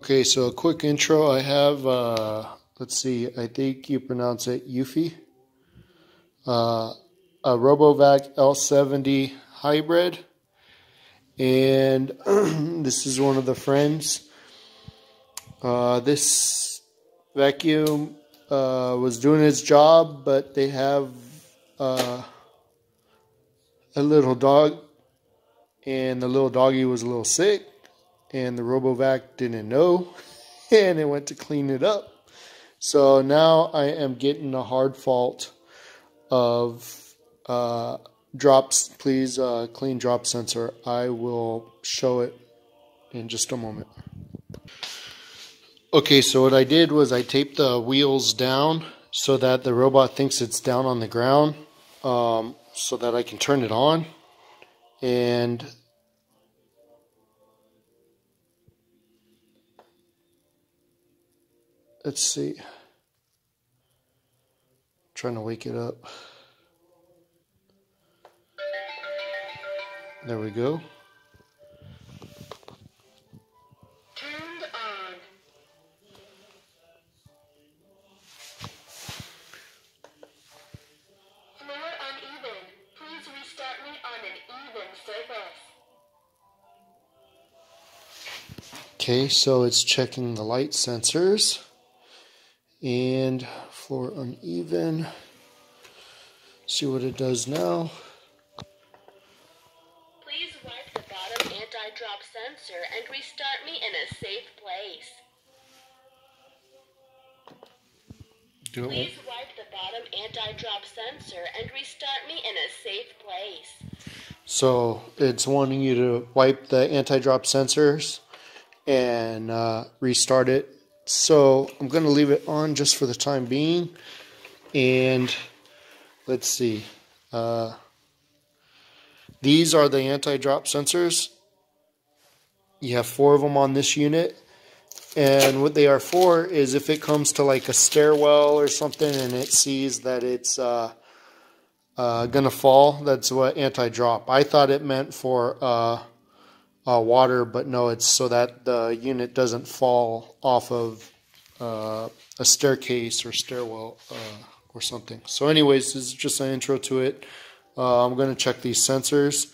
Okay, so a quick intro. I have, uh, let's see, I think you pronounce it Eufy. Uh, a Robovac L70 hybrid. And this is one of the friends. Uh, this vacuum uh, was doing its job, but they have uh, a little dog, and the little doggy was a little sick and the RoboVac didn't know and it went to clean it up. So now I am getting a hard fault of uh, drops. Please uh, clean drop sensor. I will show it in just a moment. Okay, so what I did was I taped the wheels down so that the robot thinks it's down on the ground um, so that I can turn it on. And Let's see. I'm trying to wake it up. There we go. Turned on. Uneven. Please restart me on an even surface. Okay, so it's checking the light sensors and floor uneven. See what it does now. Please wipe the bottom anti-drop sensor and restart me in a safe place. Do it. Please wipe the bottom anti-drop sensor and restart me in a safe place. So it's wanting you to wipe the anti-drop sensors and uh, restart it so I'm going to leave it on just for the time being. And let's see. Uh, these are the anti-drop sensors. You have four of them on this unit. And what they are for is if it comes to like a stairwell or something and it sees that it's uh, uh, going to fall, that's what anti-drop. I thought it meant for uh, water, but no, it's so that the unit doesn't fall off of uh, a staircase or stairwell uh, or something. So anyways, this is just an intro to it. Uh, I'm going to check these sensors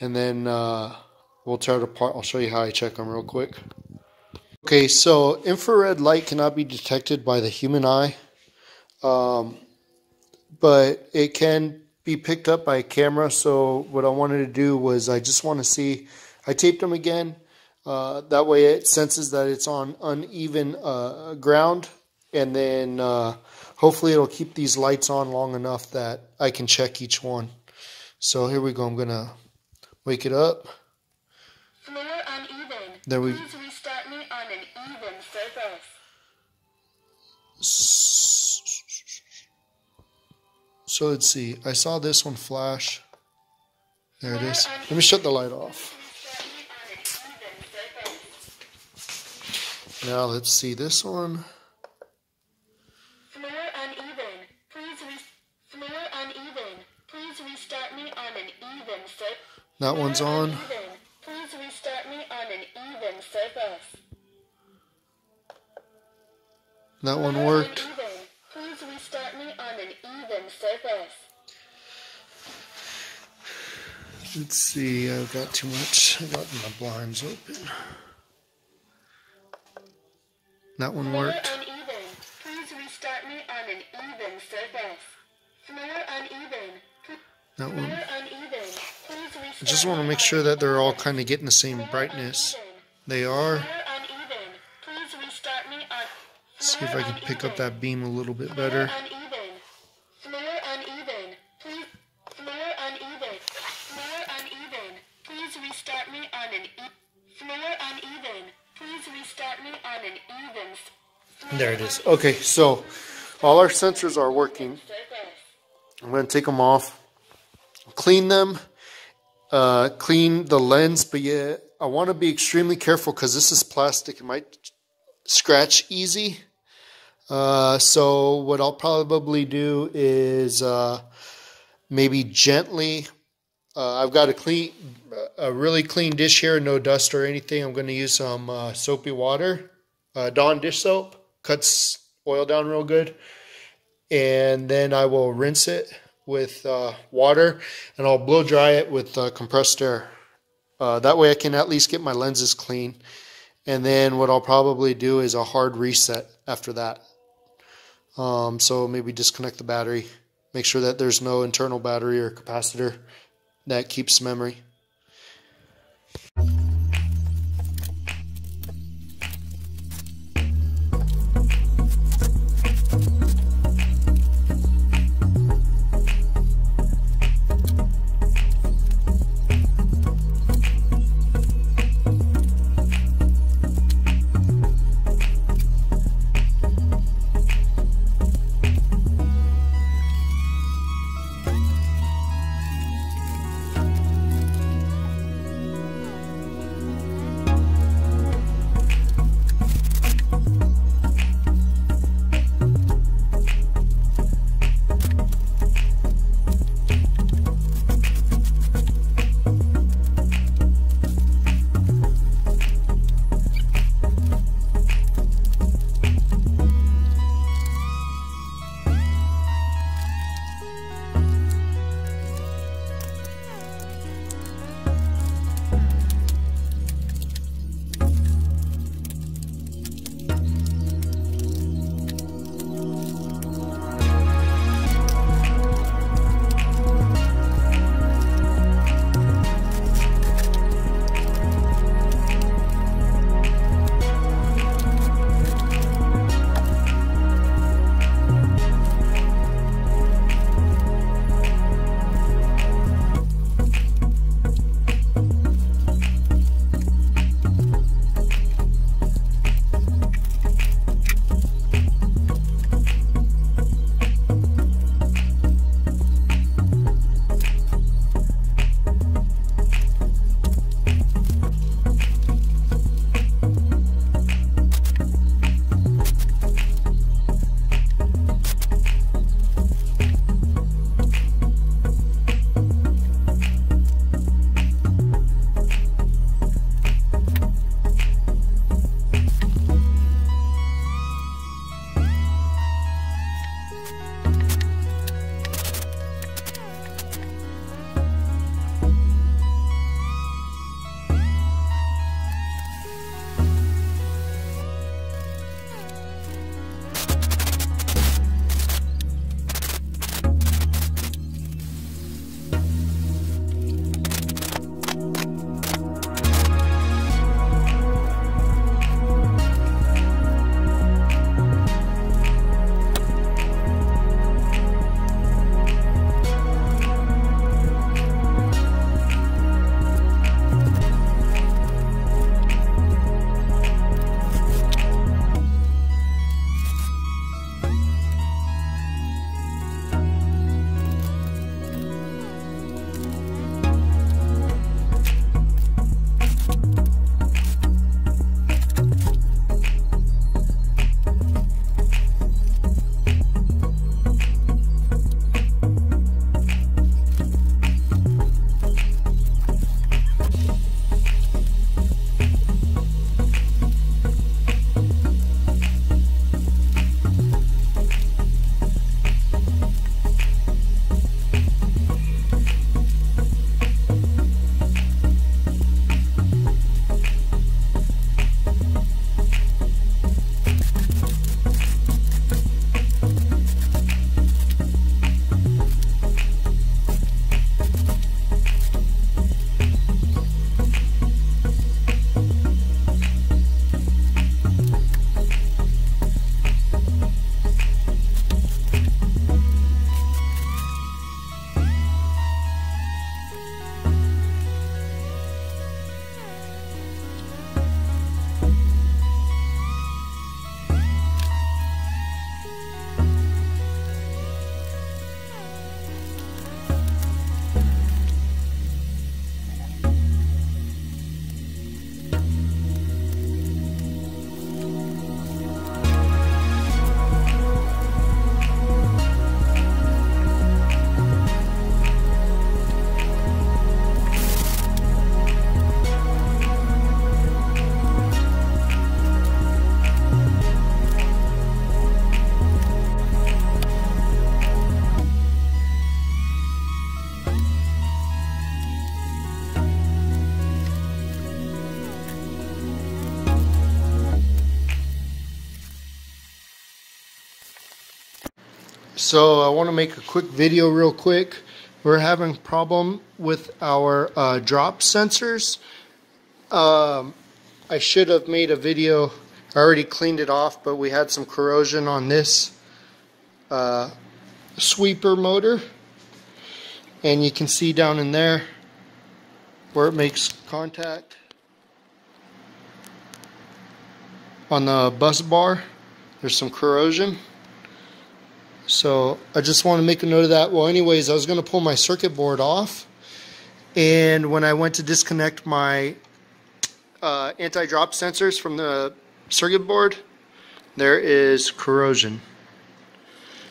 and then uh, we'll tear it apart. I'll show you how I check them real quick. Okay, so infrared light cannot be detected by the human eye, um, but it can be picked up by a camera. So what I wanted to do was I just want to see I taped them again. Uh, that way it senses that it's on uneven uh, ground. And then uh, hopefully it'll keep these lights on long enough that I can check each one. So here we go. I'm going to wake it up. Uneven. There we Please restart me on an even surface. So let's see. I saw this one flash. There it is. Let me shut the light off. Now let's see this one. Floor uneven. Please uneven. Please restart me on an even surface. That one's on. Uneven. Please restart me on an even surface. That one worked. uneven. Please restart me on an even surface. Let's see. I've got too much. I've got my blinds open. That one Floor worked. uneven. Please restart me on an even surface. Floor uneven. Pl- That one. uneven. Please restart I just want to make sure that they're all kind of getting the same brightness. They are. Floor uneven. Please restart me on. See if I can pick up that beam a little bit better. It is. Okay, so all our sensors are working. I'm going to take them off, clean them, uh, clean the lens, but yeah, I want to be extremely careful because this is plastic. It might scratch easy. Uh, so what I'll probably do is uh, maybe gently. Uh, I've got a clean, a really clean dish here, no dust or anything. I'm going to use some uh, soapy water uh, Dawn dish soap, cuts oil down real good. And then I will rinse it with uh, water and I'll blow dry it with uh, compressed air. Uh, that way I can at least get my lenses clean. And then what I'll probably do is a hard reset after that. Um, so maybe disconnect the battery. Make sure that there's no internal battery or capacitor that keeps memory. So I want to make a quick video real quick. We're having a problem with our uh, drop sensors. Um, I should have made a video. I already cleaned it off, but we had some corrosion on this uh, sweeper motor. And you can see down in there where it makes contact on the bus bar. There's some corrosion. So I just want to make a note of that. Well, anyways, I was going to pull my circuit board off. And when I went to disconnect my uh, anti-drop sensors from the circuit board, there is corrosion.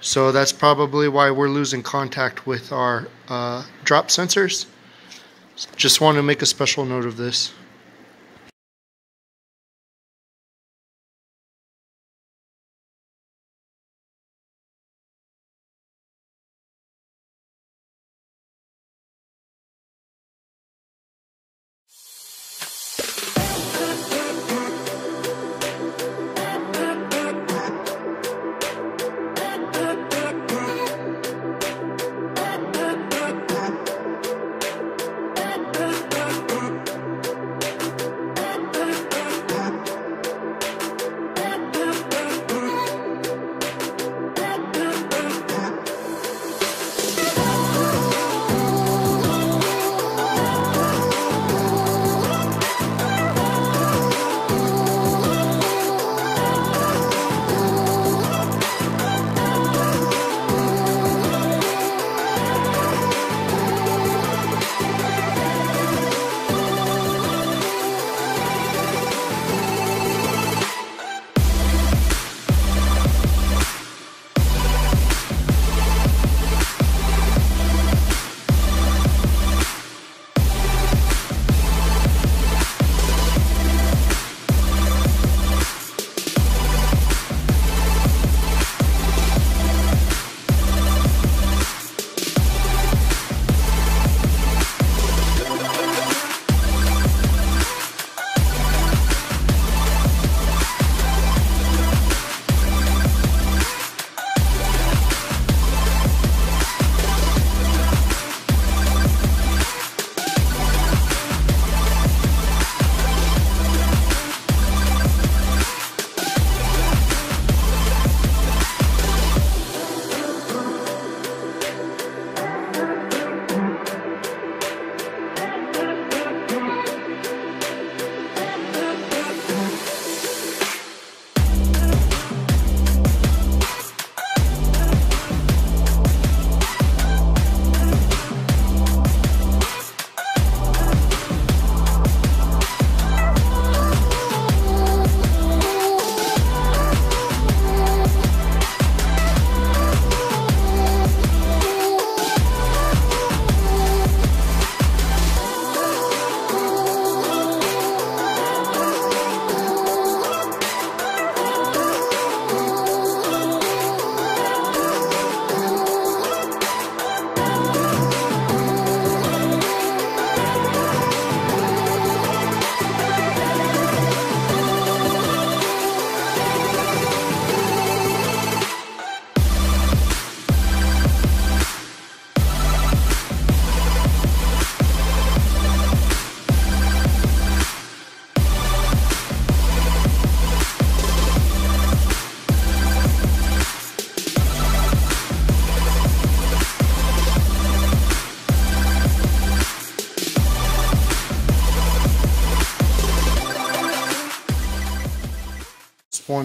So that's probably why we're losing contact with our uh, drop sensors. Just want to make a special note of this.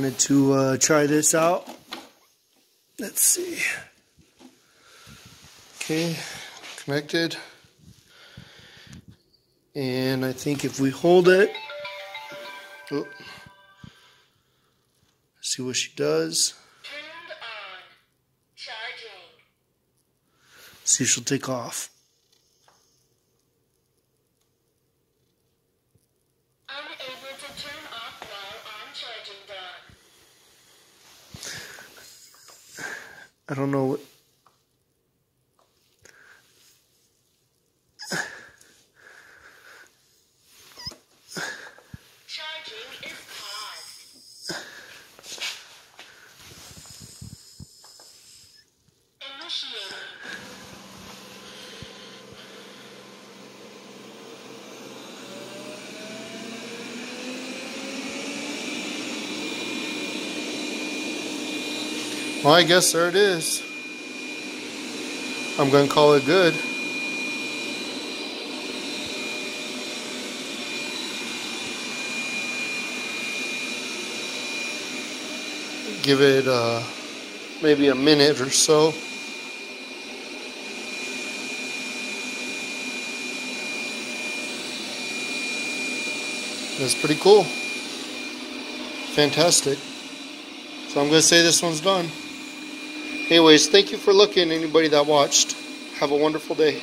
Wanted to uh, try this out. Let's see. Okay, connected. And I think if we hold it, oh, see what she does. Turned on. Charging. See if she'll take off. Unable to turn off while on charging dock. I don't know Well, I guess there it is. I'm going to call it good. Give it uh, maybe a minute or so. That's pretty cool. Fantastic. So I'm going to say this one's done. Anyways, thank you for looking, anybody that watched. Have a wonderful day.